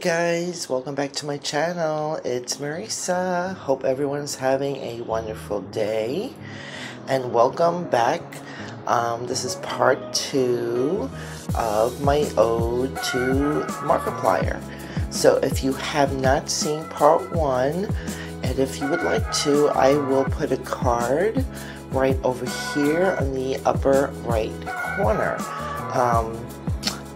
guys, welcome back to my channel. It's Marisa. Hope everyone's having a wonderful day. And welcome back. Um, this is part two of my ode to Markiplier. So if you have not seen part one, and if you would like to, I will put a card right over here on the upper right corner. Um,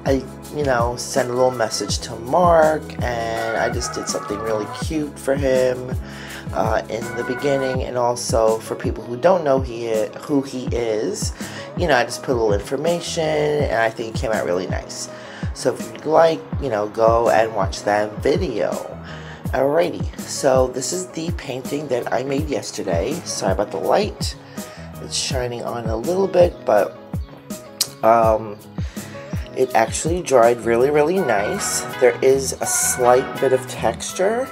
I you know, send a little message to Mark, and I just did something really cute for him uh, in the beginning, and also for people who don't know he who he is, you know, I just put a little information, and I think it came out really nice. So if you'd like, you know, go and watch that video. Alrighty, so this is the painting that I made yesterday. Sorry about the light. It's shining on a little bit, but um, it actually dried really, really nice. There is a slight bit of texture,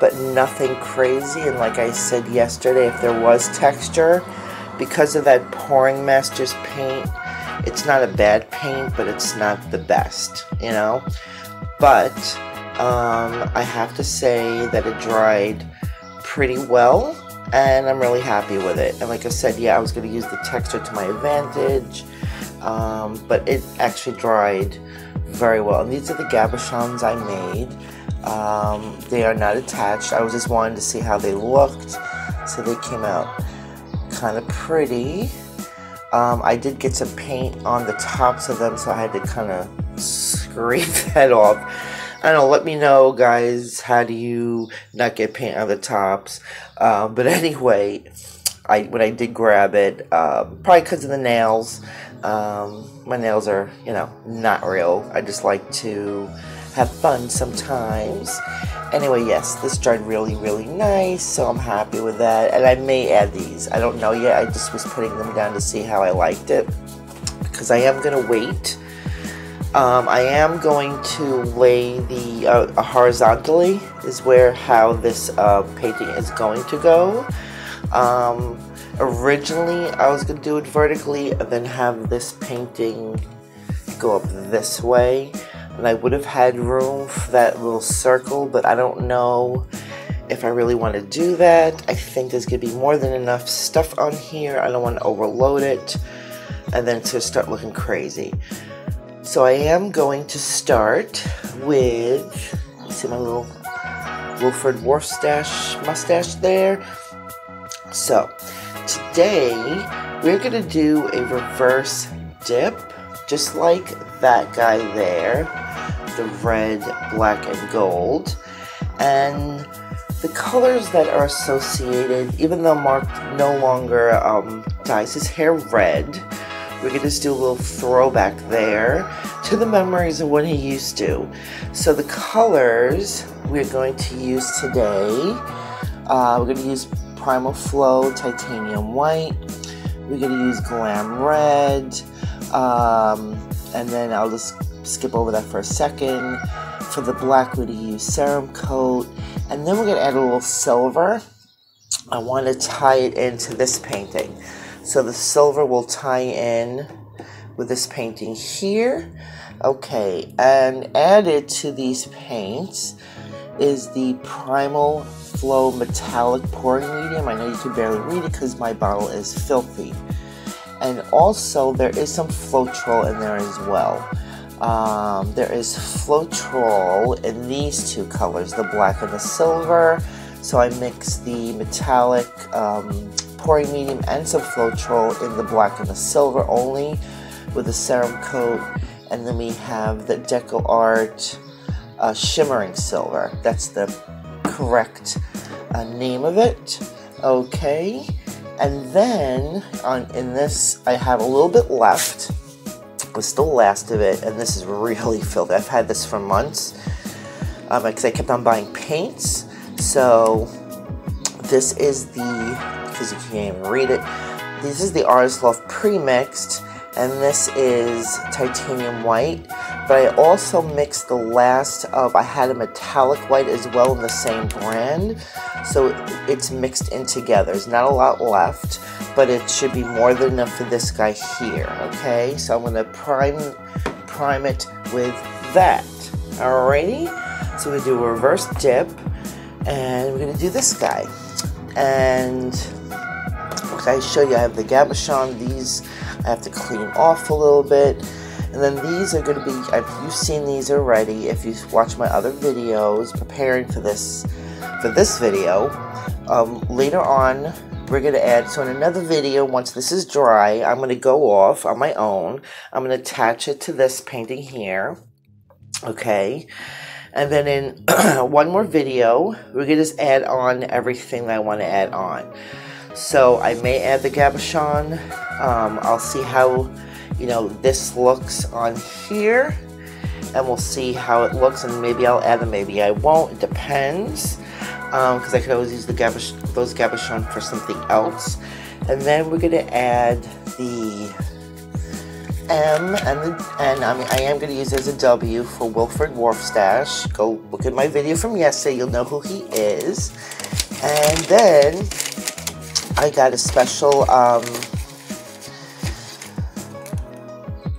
but nothing crazy. And like I said yesterday, if there was texture, because of that Pouring Masters paint, it's not a bad paint, but it's not the best, you know? But um, I have to say that it dried pretty well, and I'm really happy with it. And like I said, yeah, I was going to use the texture to my advantage um, but it actually dried very well. And these are the Gabichons I made. Um, they are not attached. I was just wanting to see how they looked. So they came out kind of pretty. Um, I did get some paint on the tops of them, so I had to kind of scrape that off. I don't know, let me know, guys, how do you not get paint on the tops? Um, but anyway, I when I did grab it, um, probably because of the nails, um, my nails are, you know, not real. I just like to have fun sometimes. Anyway, yes, this dried really, really nice, so I'm happy with that. And I may add these. I don't know yet. I just was putting them down to see how I liked it. Because I am going to wait. Um, I am going to lay the uh, horizontally is where how this uh, painting is going to go. Um, Originally, I was to do it vertically and then have this painting go up this way. And I would have had room for that little circle, but I don't know if I really want to do that. I think there's to be more than enough stuff on here. I don't want to overload it and then to start looking crazy. So I am going to start with, see my little Wilford Warfstache mustache there. So Today, we're going to do a reverse dip, just like that guy there, the red, black, and gold. And the colors that are associated, even though Mark no longer um, dyes his hair red, we're to just do a little throwback there to the memories of when he used to. So the colors we're going to use today, uh, we're going to use Primal Flow Titanium White. We're going to use Glam Red. Um, and then I'll just skip over that for a second. For the black, we're going to use Ceramcoat. And then we're going to add a little silver. I want to tie it into this painting. So the silver will tie in with this painting here. Okay, and add it to these paints is the Primal Flow Metallic Pouring Medium. I know you can barely read it because my bottle is filthy. And also, there is some Floetrol in there as well. Um, there is Floetrol in these two colors, the black and the silver. So I mix the metallic um, pouring medium and some Floetrol in the black and the silver only with the coat. And then we have the Deco Art uh, shimmering silver. That's the correct uh, name of it. Okay, and then on in this I have a little bit left. It's the last of it, and this is really filled. I've had this for months because um, I kept on buying paints. So this is the because you can't even read it. This is the Artist Loft pre-mixed, and this is titanium white but I also mixed the last of, I had a metallic white as well in the same brand, so it's mixed in together. There's not a lot left, but it should be more than enough for this guy here, okay? So I'm to prime, prime it with that, Alrighty, so we're do a reverse dip, and we're gonna do this guy. And I show you, I have the Gabachon. These I have to clean off a little bit. And then these are going to be, I've, you've seen these already if you watch my other videos preparing for this, for this video. Um, later on, we're going to add, so in another video, once this is dry, I'm going to go off on my own. I'm going to attach it to this painting here. Okay. And then in one more video, we're going to just add on everything that I want to add on. So I may add the Gabachon. Um, I'll see how, you know, this looks on here. And we'll see how it looks and maybe I'll add them, maybe I won't. It depends because um, I could always use the Gabach those Gabachon for something else. And then we're going to add the M and the and I mean I am going to use as a W for Wilfred Warfstache. Go look at my video from yesterday, you'll know who he is. And then I got a special um,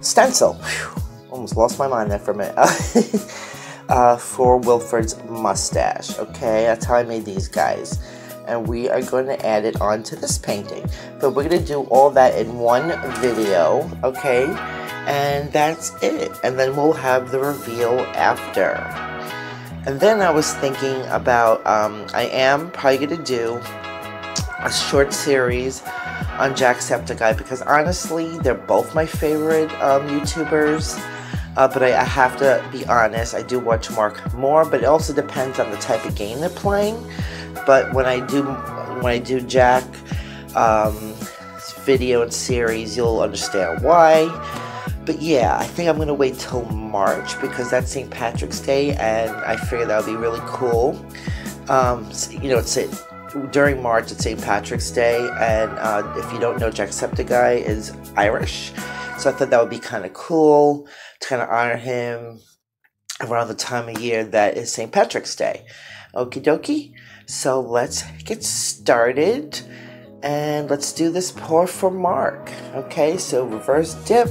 stencil. Whew, almost lost my mind there for a minute. uh, for Wilfred's mustache. Okay, that's how I made these guys. And we are going to add it onto this painting. But we're going to do all that in one video, okay? And that's it. And then we'll have the reveal after. And then I was thinking about, um, I am probably going to do a short series on Jacksepticeye because honestly, they're both my favorite um, YouTubers. Uh, but I, I, have to be honest, I do watch Mark more, but it also depends on the type of game they're playing. But when I do when I do Jack um, video and series, you'll understand why. But yeah, I think I'm gonna wait till March because that's St. Patrick's Day, and I figure that would be really cool. Um, you know, it's a, during March, it's St. Patrick's Day, and uh, if you don't know, Jacksepticeye is Irish. So I thought that would be kind of cool to kind of honor him around the time of year that is St. Patrick's Day. Okie dokie. So let's get started and let's do this pour for Mark. Okay, so reverse dip.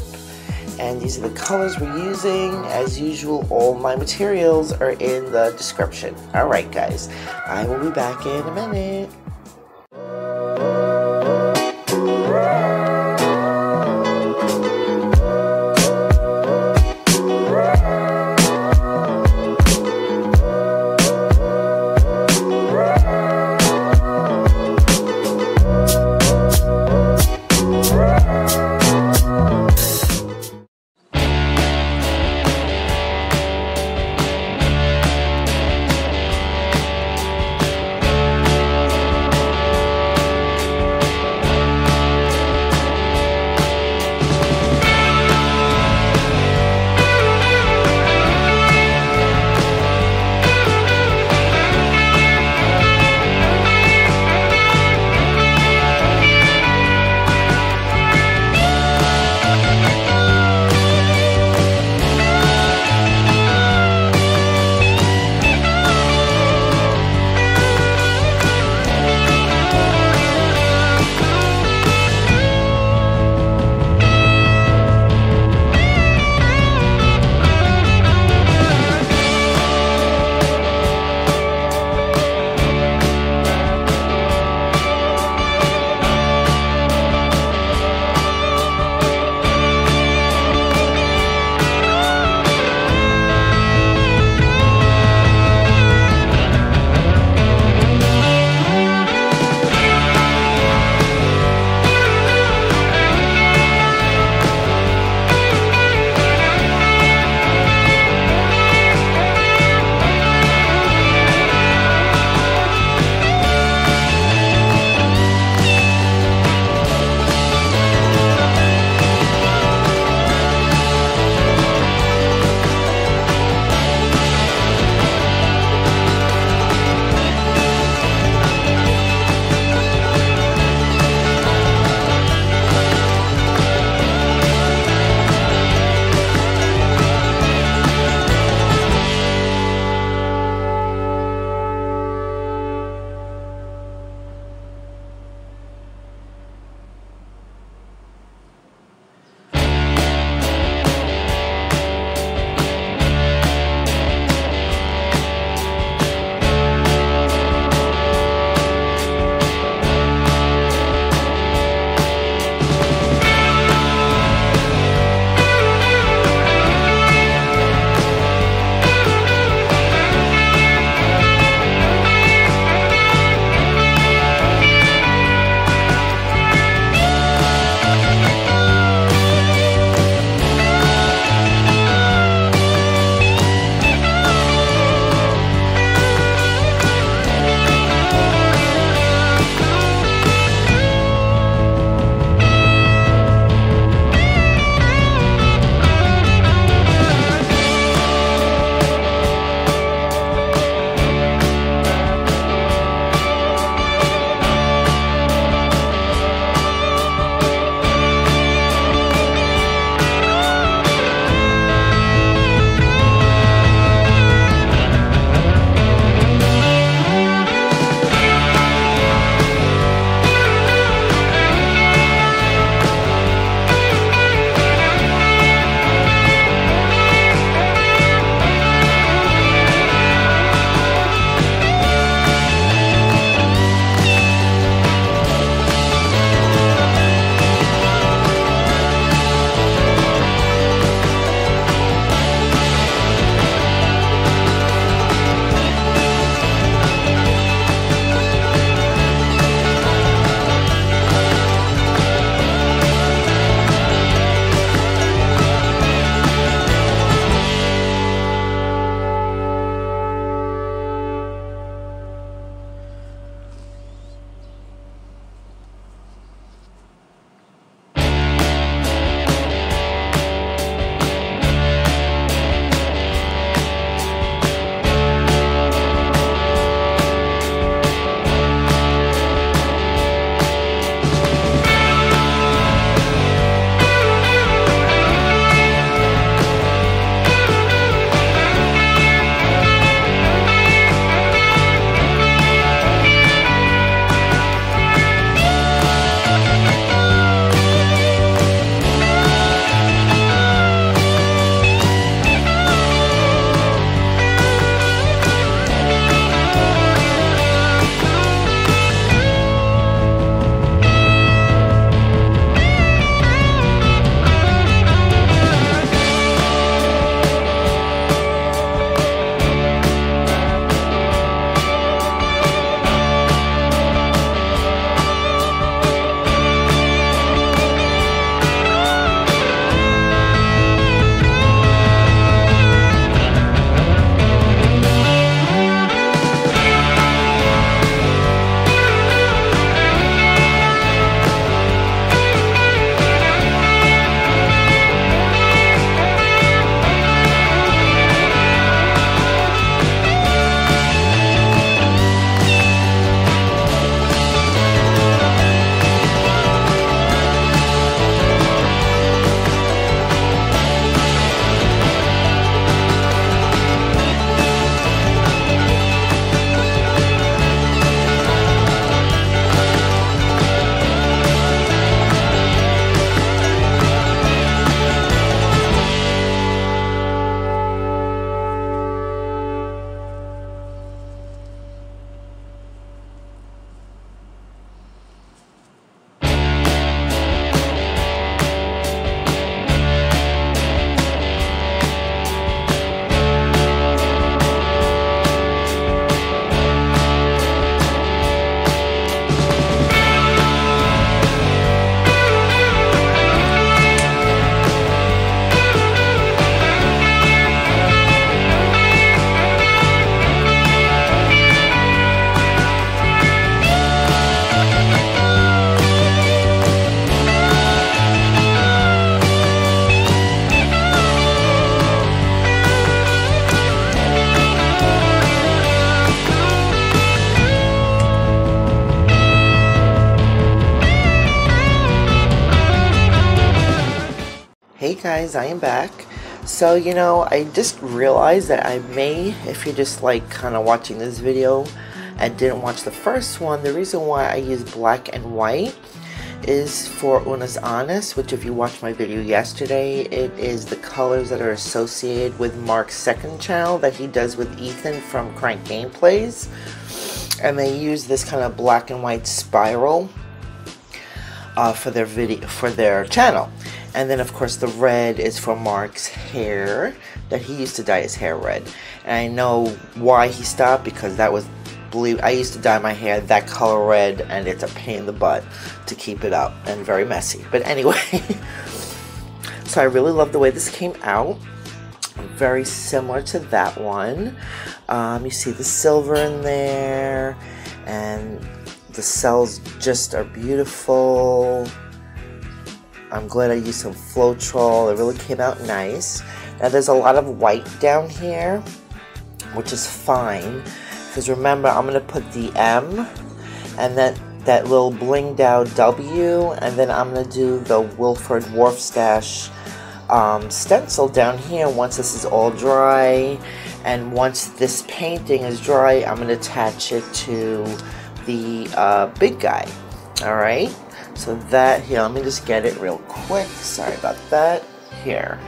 And these are the colors we're using. As usual, all my materials are in the description. Alright, guys, I will be back in a minute. Guys, I am back. So, you know, I just realized that I may, if you're just like kind of watching this video and didn't watch the first one, the reason why I use black and white is for Unus Annus, which if you watched my video yesterday, it is the colors that are associated with Mark's second channel that he does with Ethan from Crank Gameplays. And they use this kind of black and white spiral uh, for their video for their channel. And then of course the red is for Mark's hair that he used to dye his hair red. And I know why he stopped because that was believe I used to dye my hair that color red and it's a pain in the butt to keep it up and very messy. But anyway, so I really love the way this came out. Very similar to that one. Um, you see the silver in there and the cells just are beautiful. I'm glad I used some Floetrol. It really came out nice. Now there's a lot of white down here, which is fine. Because remember, I'm going to put the M and then that little blinged out W. And then I'm going to do the Wilford Warfstache um, stencil down here once this is all dry. And once this painting is dry, I'm going to attach it to the uh, big guy. Alright, so that here, let me just get it real quick. Sorry about that. Here.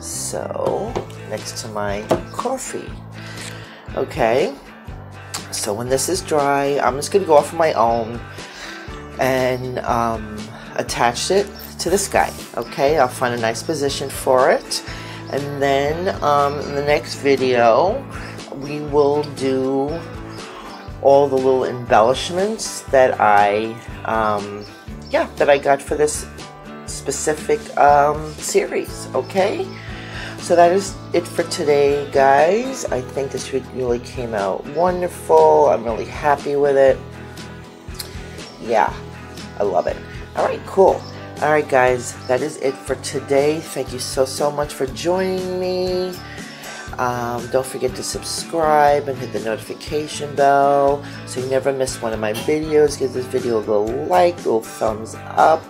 So, next to my coffee. Okay, so when this is dry, I'm just to go off on my own and um, attach it to this guy. Okay, I'll find a nice position for it. And then um, in the next video, we will do all the little embellishments that I, um, yeah, that I got for this specific um, series, okay? So that is it for today, guys. I think this really came out wonderful. I'm really happy with it. Yeah, I love it. All right, cool. All right, guys, that is it for today. Thank you so, so much for joining me. Um, don't forget to subscribe and hit the notification bell so you never miss one of my videos. Give this video a little like, a little thumbs up.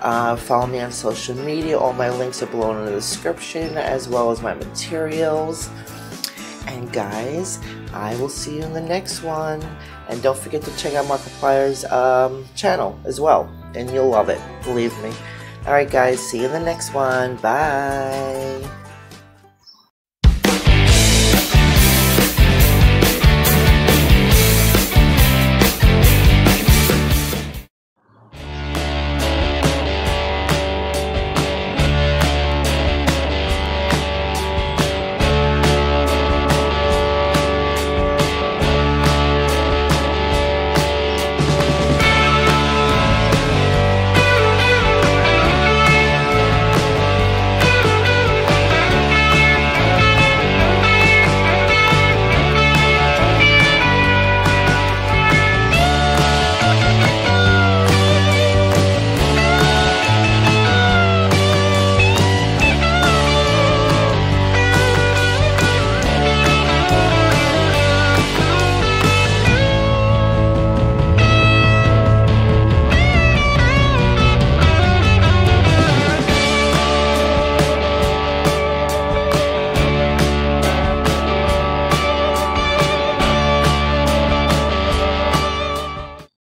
Uh, follow me on social media. All my links are below in the description as well as my materials. And guys, I will see you in the next one. And don't forget to check out Markiplier's um, channel as well. And you'll love it, believe me. Alright guys, see you in the next one. Bye.